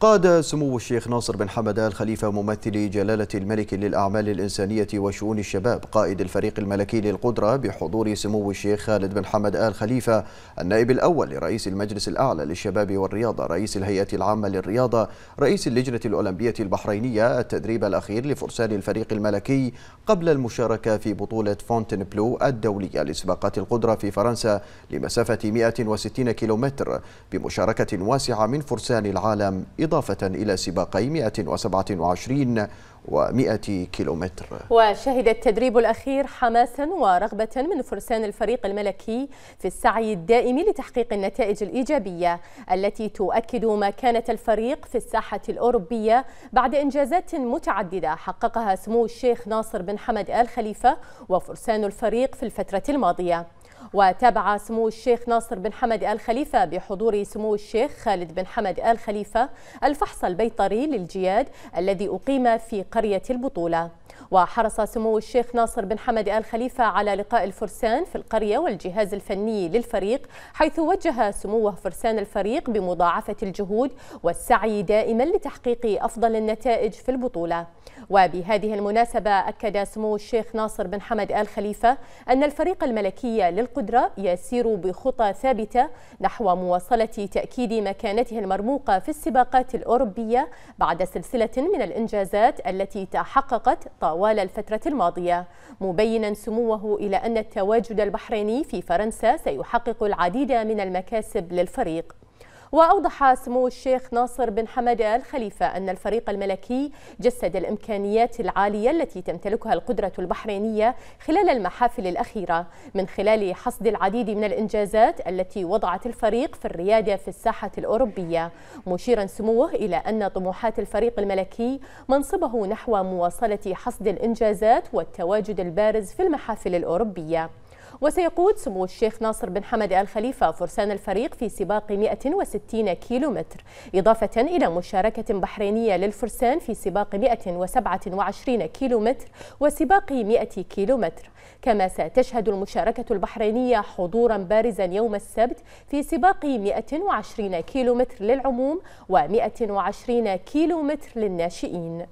قاد سمو الشيخ ناصر بن حمد آل خليفة ممثل جلالة الملك للأعمال الإنسانية وشؤون الشباب قائد الفريق الملكي للقدرة بحضور سمو الشيخ خالد بن حمد آل خليفة النائب الأول لرئيس المجلس الأعلى للشباب والرياضة رئيس الهيئة العامة للرياضة رئيس اللجنة الأولمبية البحرينية التدريب الأخير لفرسان الفريق الملكي قبل المشاركة في بطولة فونتين بلو الدولية لسباقات القدرة في فرنسا لمسافة 160 كيلومتر بمشاركة واسعة من فرسان العالم إضافة إلى سباقي 127 و100 كيلومتر. وشهد التدريب الأخير حماسا ورغبة من فرسان الفريق الملكي في السعي الدائم لتحقيق النتائج الإيجابية التي تؤكد مكانة الفريق في الساحة الأوروبية بعد إنجازات متعددة حققها سمو الشيخ ناصر بن حمد آل خليفة وفرسان الفريق في الفترة الماضية. وتابع سمو الشيخ ناصر بن حمد آل خليفة بحضور سمو الشيخ خالد بن حمد آل خليفة الفحص البيطري للجياد الذي أقيم في قرية البطولة. وحرص سمو الشيخ ناصر بن حمد آل خليفة على لقاء الفرسان في القرية والجهاز الفني للفريق حيث وجه سموه فرسان الفريق بمضاعفة الجهود والسعي دائما لتحقيق أفضل النتائج في البطولة. وبهذه المناسبة أكد سمو الشيخ ناصر بن حمد آل خليفة أن الفريق الملكي للقدرة يسير بخطى ثابتة نحو مواصلة تأكيد مكانته المرموقة في السباقات الأوروبية بعد سلسلة من الإنجازات التي تحققت طوال الفترة الماضية. مبينا سموه إلى أن التواجد البحريني في فرنسا سيحقق العديد من المكاسب للفريق. وأوضح سمو الشيخ ناصر بن حمد آل خليفة أن الفريق الملكي جسد الإمكانيات العالية التي تمتلكها القدرة البحرينية خلال المحافل الأخيرة من خلال حصد العديد من الإنجازات التي وضعت الفريق في الريادة في الساحة الأوروبية. مشيرا سموه إلى أن طموحات الفريق الملكي منصبه نحو مواصلة حصد الإنجازات والتواجد البارز في المحافل الأوروبية. وسيقود سمو الشيخ ناصر بن حمد آل خليفة فرسان الفريق في سباق 160 كيلو متر إضافة إلى مشاركة بحرينية للفرسان في سباق 127 كيلو متر وسباق 100 كيلو متر كما ستشهد المشاركة البحرينية حضورا بارزا يوم السبت في سباق 120 كيلو متر للعموم و120 كيلو متر للناشئين.